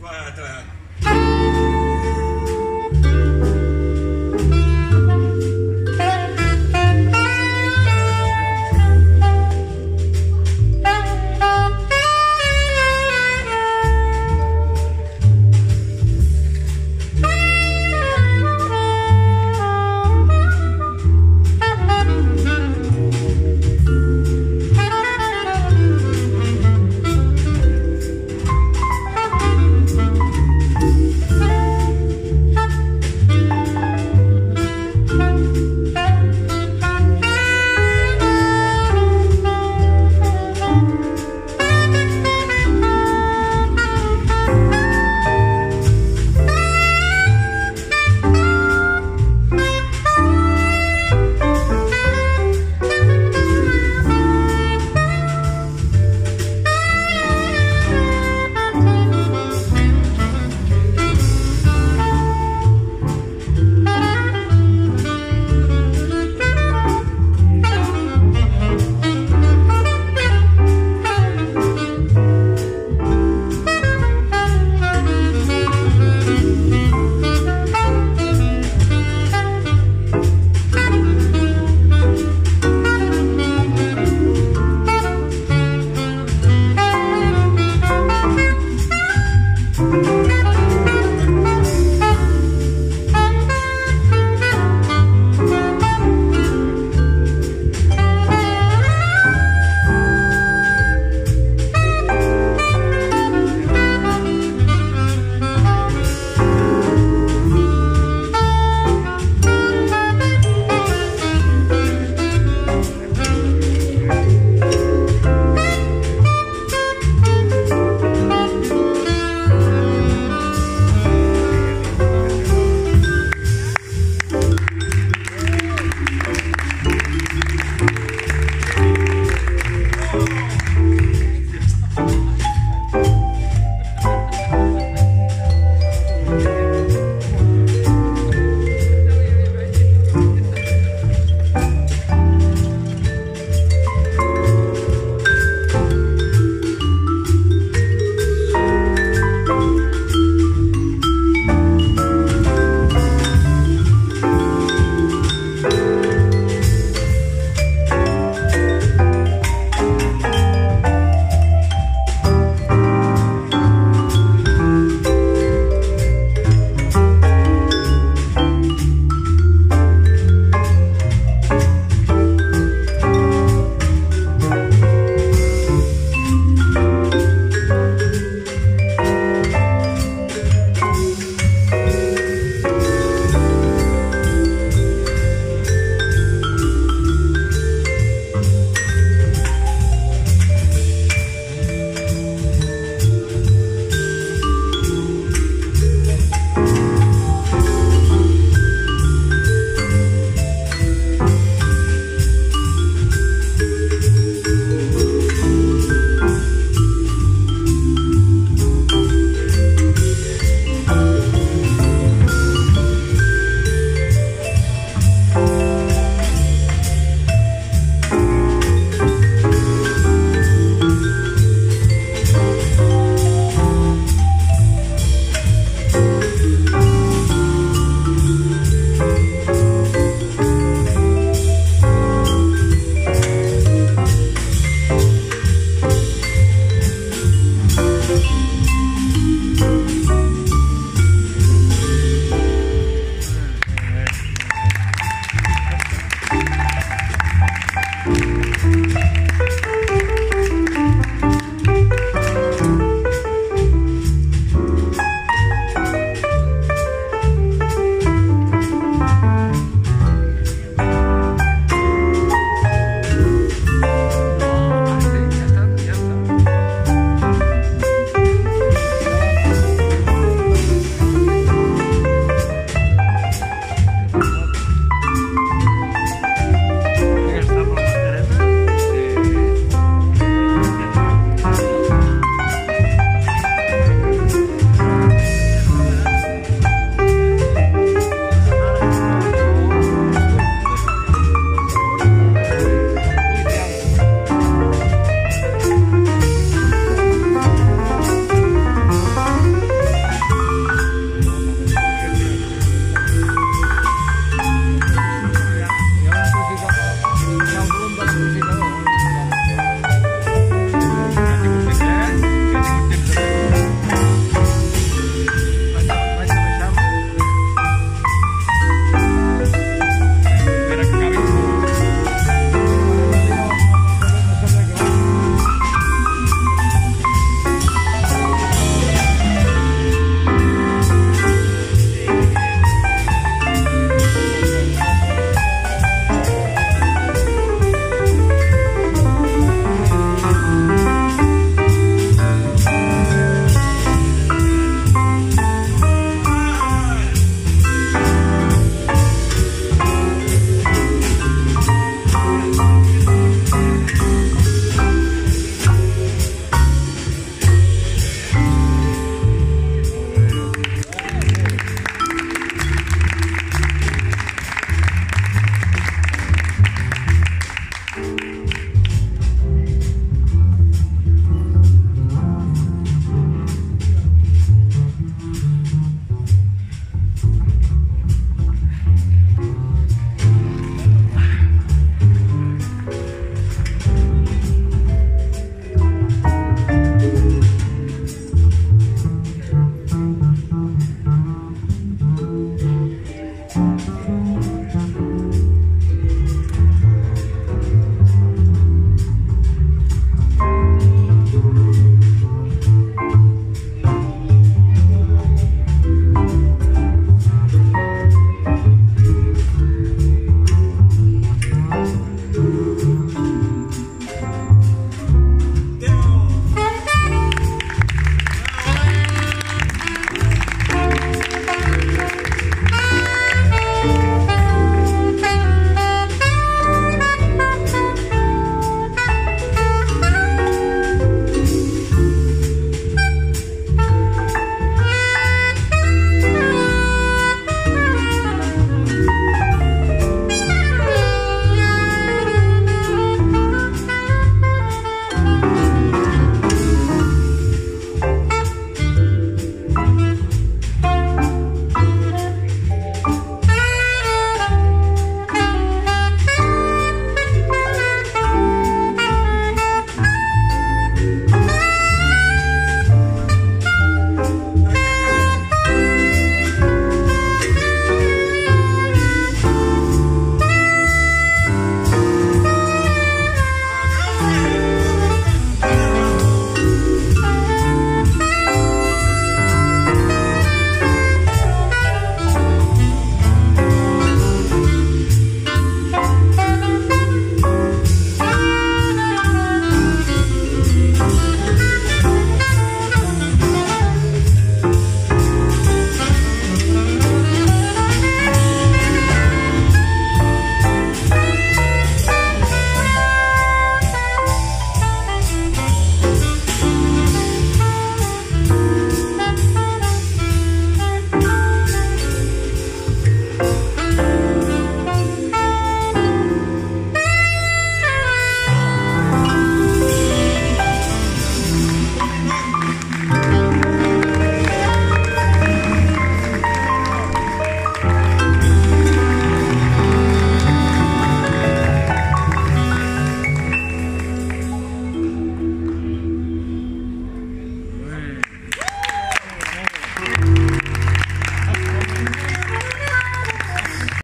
对对